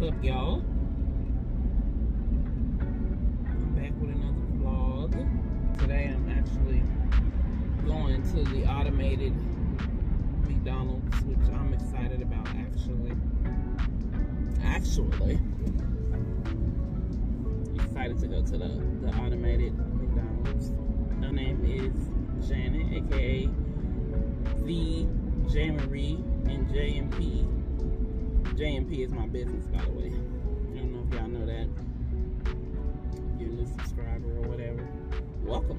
What's up, y'all? I'm back with another vlog. Today I'm actually going to the automated McDonald's, which I'm excited about actually. Actually, excited to go to the, the automated McDonald's. Her name is Janet, aka the J Marie and JMP. JMP is my business, by the way. I don't know if y'all know that. If you're a new subscriber or whatever. Welcome.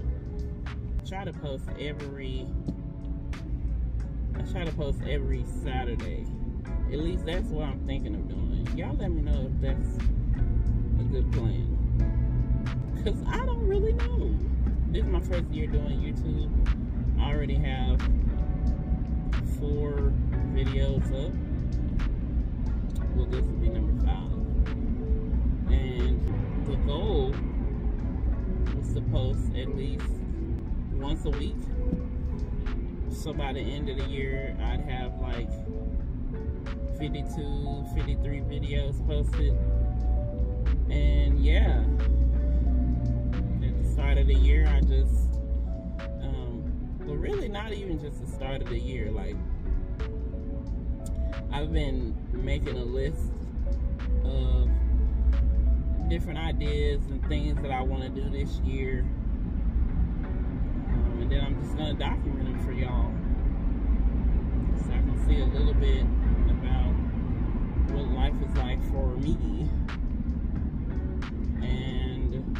I try to post every. I try to post every Saturday. At least that's what I'm thinking of doing. Y'all let me know if that's a good plan. Cause I don't really know. This is my first year doing YouTube. I already have four videos up. Well, this will be number five. And the goal was to post at least once a week. So by the end of the year, I'd have like 52, 53 videos posted. And yeah, at the start of the year, I just, um, well, really not even just the start of the year, like I've been making a list of different ideas and things that I want to do this year. Um, and then I'm just going to document them for y'all. So I can see a little bit about what life is like for me. And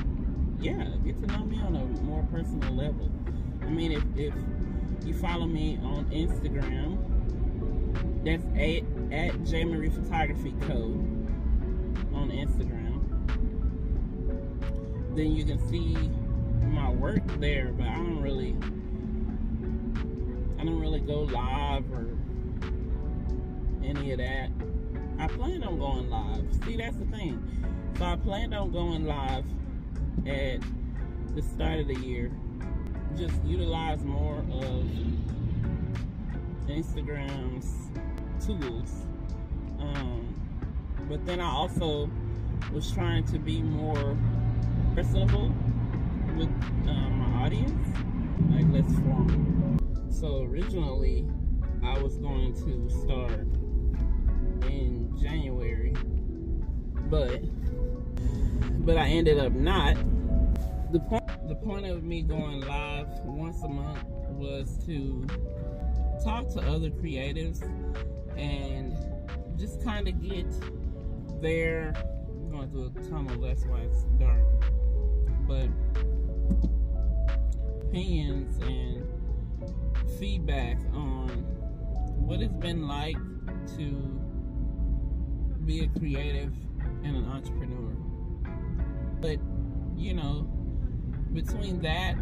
yeah, get to know me on a more personal level. I mean, if, if you follow me on Instagram, that's at, at J Marie Photography Co. on Instagram. Then you can see my work there, but I don't really I don't really go live or any of that. I plan on going live. See, that's the thing. So I planned on going live at the start of the year. Just utilize more of Instagram's tools. Um, but then I also was trying to be more personable with um, my audience, like less formal. So originally, I was going to start in January, but but I ended up not. The point the point of me going live once a month was to talk to other creatives and just kind of get their I'm going through a tunnel that's why it's dark but opinions and feedback on what it's been like to be a creative and an entrepreneur. But you know between that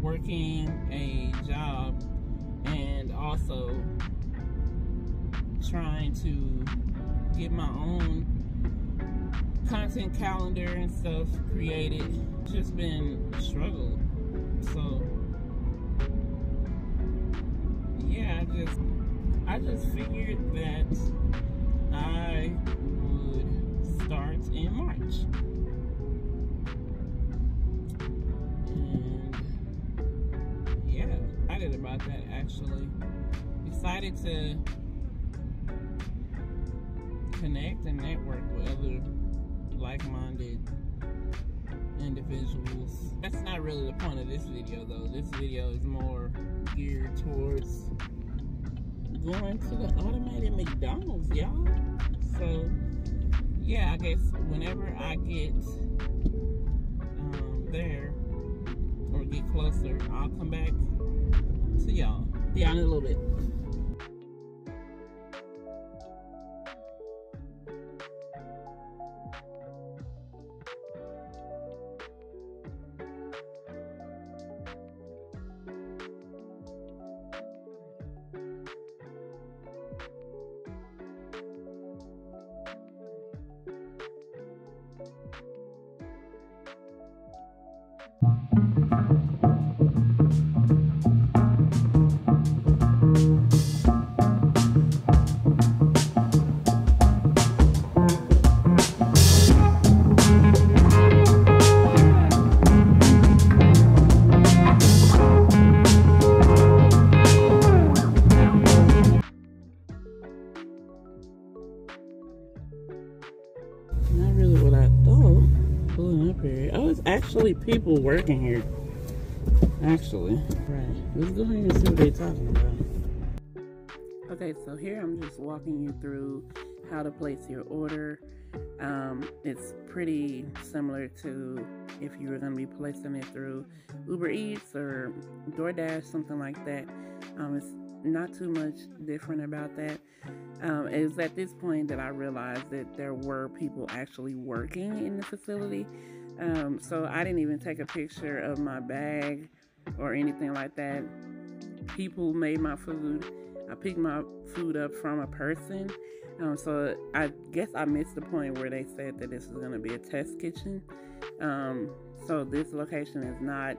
working a job and also trying to get my own content calendar and stuff created. It's just been a struggle. So yeah, I just I just figured that I would start in March. Excited about that actually. Excited to connect and network with other like-minded individuals. That's not really the point of this video though. This video is more geared towards going to the automated McDonald's, y'all. So yeah, I guess whenever I get um, there or get closer, I'll come back y'all. See y'all in a little bit. Actually people working here. Actually. Right. Let's go ahead and see what they're talking about. Okay, so here I'm just walking you through how to place your order. Um, it's pretty similar to if you were going to be placing it through Uber Eats or DoorDash, something like that. Um, it's not too much different about that. Um, it was at this point that I realized that there were people actually working in the facility. Um, so I didn't even take a picture of my bag or anything like that. People made my food. I picked my food up from a person. Um, so I guess I missed the point where they said that this is going to be a test kitchen. Um, so this location is not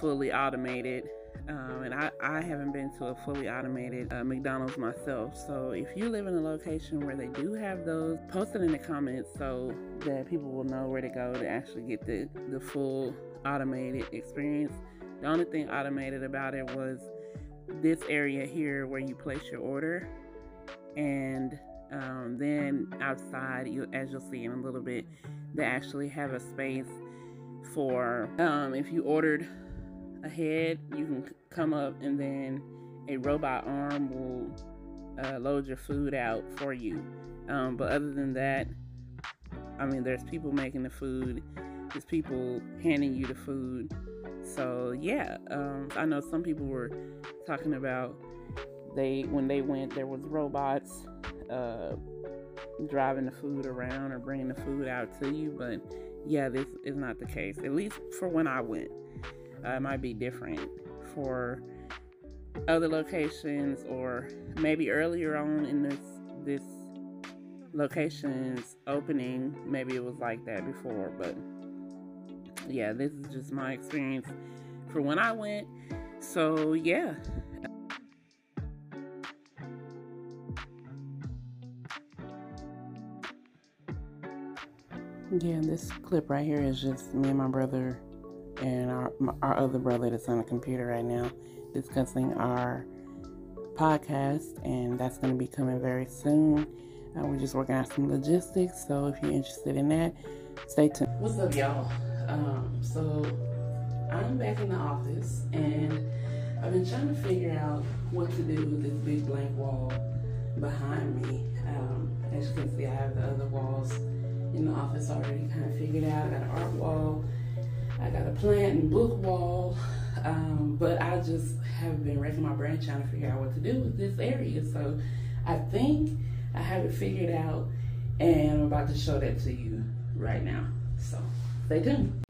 fully automated. Um, and I, I haven't been to a fully automated uh, McDonald's myself. So if you live in a location where they do have those, post it in the comments so that people will know where to go to actually get the, the full automated experience. The only thing automated about it was this area here where you place your order. And um, then outside, you, as you'll see in a little bit, they actually have a space for um, if you ordered ahead, you can come up and then a robot arm will uh, load your food out for you. Um, but other than that, I mean, there's people making the food, there's people handing you the food. So yeah, um, I know some people were talking about they when they went there was robots uh, driving the food around or bringing the food out to you, but yeah, this is not the case. At least for when I went. Uh, might be different for other locations or maybe earlier on in this this location's opening maybe it was like that before but yeah this is just my experience for when I went. So yeah. Yeah this clip right here is just me and my brother and our, our other brother that's on the computer right now discussing our podcast, and that's going to be coming very soon. Uh, we're just working out some logistics, so if you're interested in that, stay tuned. What's up, y'all? Um, so I'm back in the office, and I've been trying to figure out what to do with this big blank wall behind me. Um, as you can see, I have the other walls in the office already kind of figured out. I got an art wall I got a plant and book wall, um, but I just have been wrecking my brain trying to figure out what to do with this area. So I think I have it figured out, and I'm about to show that to you right now. So stay tuned.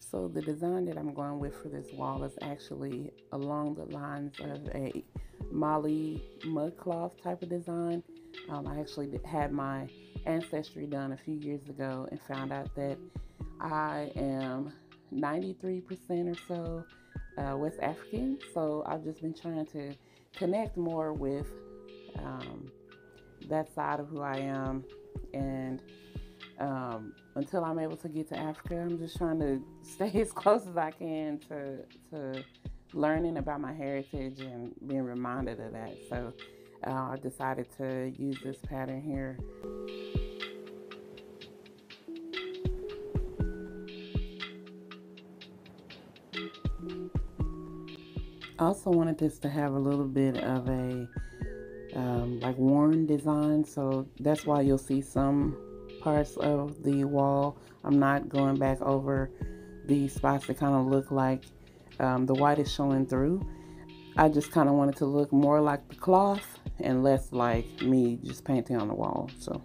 So the design that I'm going with for this wall is actually along the lines of a Mali mud cloth type of design. Um, I actually had my ancestry done a few years ago and found out that I am 93% or so uh, West African. So I've just been trying to connect more with um, that side of who I am. And um, until I'm able to get to Africa, I'm just trying to stay as close as I can to, to learning about my heritage and being reminded of that. So uh, I decided to use this pattern here. I also wanted this to have a little bit of a um, like worn design, so that's why you'll see some parts of the wall. I'm not going back over the spots that kind of look like um, the white is showing through. I just kind of wanted to look more like the cloth and less like me just painting on the wall. So.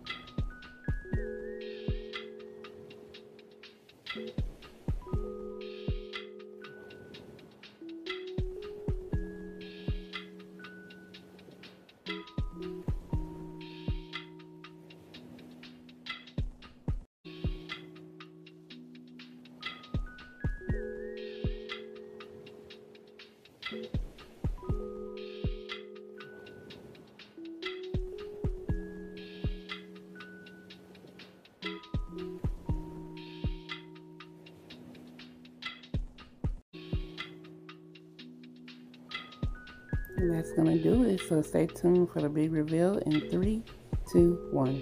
That's going to do it. So stay tuned for the big reveal in three, two, one.